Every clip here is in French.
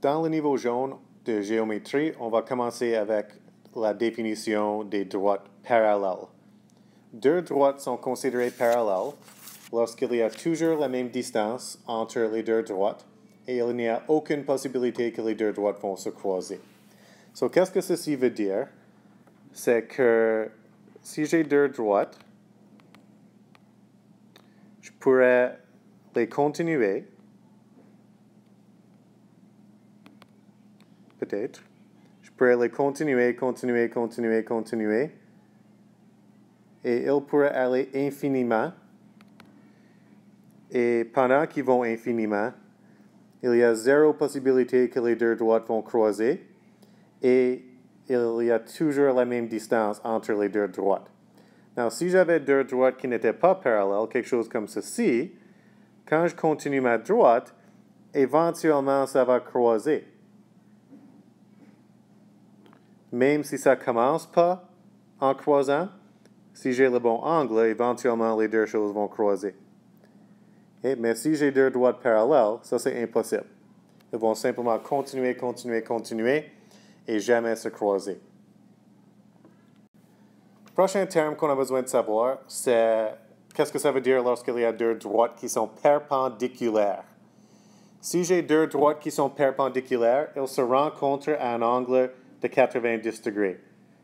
dans le niveau jaune de géométrie, on va commencer avec la définition des droites parallèles. Deux droites sont considérées parallèles lorsqu'il y a toujours la même distance entre les deux droites et il n'y a aucune possibilité que les deux droites vont se croiser. So, qu'est-ce que ceci veut dire? C'est que si j'ai deux droites, je pourrais les continuer, peut-être. Je pourrais les continuer, continuer, continuer, continuer. Et ils pourraient aller infiniment. Et pendant qu'ils vont infiniment, il y a zéro possibilité que les deux droites vont croiser. Et il y a toujours la même distance entre les deux droites. Alors, si j'avais deux droites qui n'étaient pas parallèles, quelque chose comme ceci, quand je continue ma droite, éventuellement ça va croiser. Même si ça commence pas en croisant, si j'ai le bon angle, éventuellement les deux choses vont croiser. mais si j'ai deux droites parallèles, ça c'est impossible. Ils vont simplement continuer, continuer, continuer et jamais se croiser. Prochain terme qu'on a besoin de savoir, c'est qu'est-ce que ça veut dire lorsqu'il y a deux droites qui sont perpendiculaires? Si j'ai deux droites qui sont perpendiculaires, elles se rencontrent à un angle de 90 degrés.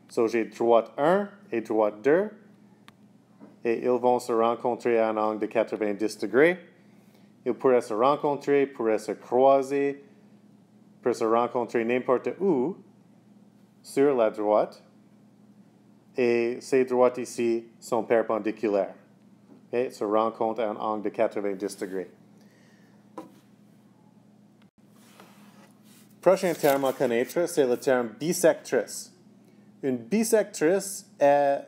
So j'ai droite 1 et droite 2, et ils vont se rencontrer à un angle de 90 degrés. Ils pourraient se rencontrer, pourraient se croiser, pourraient se rencontrer n'importe où sur la droite, et ces droites ici sont perpendiculaires et se rencontrent à un angle de 90 degrés. Prochain terme à connaître, c'est le terme bisectrice. Une bisectrice est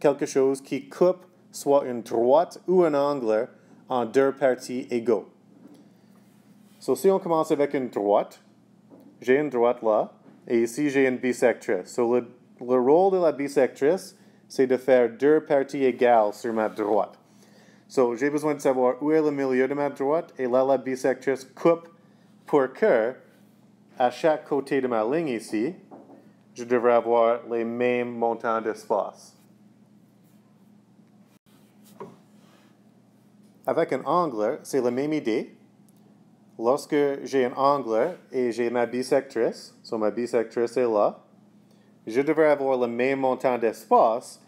quelque chose qui coupe soit une droite ou un angle en deux parties égaux. So, si on commence avec une droite, j'ai une droite là, et ici j'ai une bisectrice. So, le, le rôle de la bisectrice, c'est de faire deux parties égales sur ma droite. So, j'ai besoin de savoir où est le milieu de ma droite, et là, la bisectrice coupe pour que, à chaque côté de ma ligne ici, je devrais avoir les mêmes montants d'espace. Avec un angle, c'est la même idée. Lorsque j'ai un angle et j'ai ma bisectrice, so ma bisectrice est là, je devrais avoir le même montant d'espace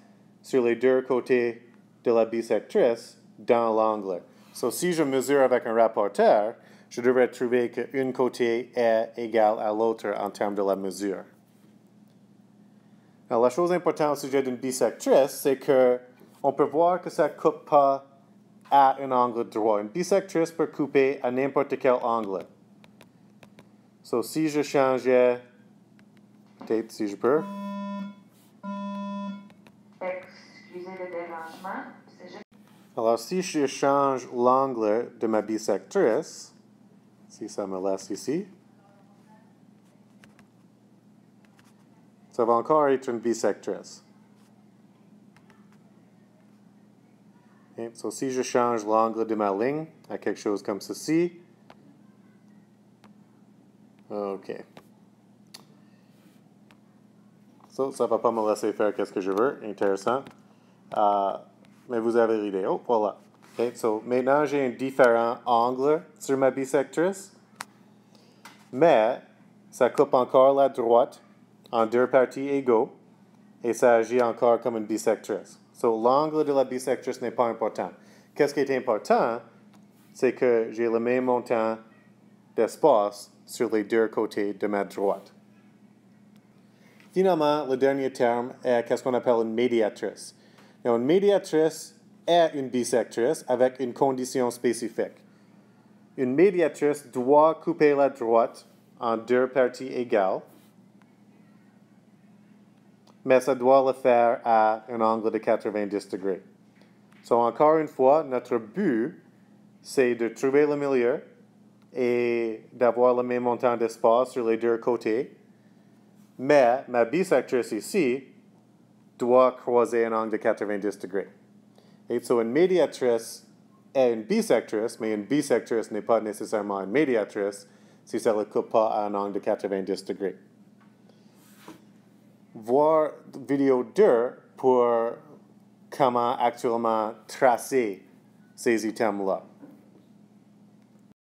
sur les deux côtés de la bisectrice dans l'angle. So, si je mesure avec un rapporteur, je devrais trouver qu'un côté est égal à l'autre en termes de la mesure. Alors, la chose importante au sujet d'une bisectrice, c'est que on peut voir que ça ne coupe pas à un angle droit. Une bisectrice peut couper à n'importe quel angle. So, si je changeais, peut-être si je peux. Excusez le dérangement. Alors, si je change l'angle de ma bisectrice, si ça me laisse ici, ça va encore être une bisectrice. Okay. So, si je change l'angle de ma ligne à quelque chose comme ceci, OK. So, ça va pas me laisser faire qu'est-ce que je veux. Intéressant. Uh, mais vous avez l'idée. Oh, voilà. Okay, maintenant, j'ai un différent angle sur ma bisectrice, mais ça coupe encore la droite en deux parties égaux et ça agit encore comme une bisectrice. So, l'angle de la bisectrice n'est pas important. Qu'est-ce qui est important? C'est que j'ai le même montant d'espace sur les deux côtés de ma droite. Finalement, le dernier terme est qu'est-ce qu'on appelle une médiatrice une médiatrice est une bisectrice avec une condition spécifique. Une médiatrice doit couper la droite en deux parties égales, mais ça doit le faire à un angle de 90 degrés. So, encore une fois, notre but, c'est de trouver le milieu et d'avoir le même montant d'espace sur les deux côtés. Mais ma bisectrice ici doit croiser un angle de 90 degrés. Et so une médiatrice est une bisectrice, mais une bisectrice n'est pas nécessairement une médiatrice. si ça ne coupe pas à un angle de 90 degrés. Voir vidéo 2 pour comment actuellement tracer ces items-là.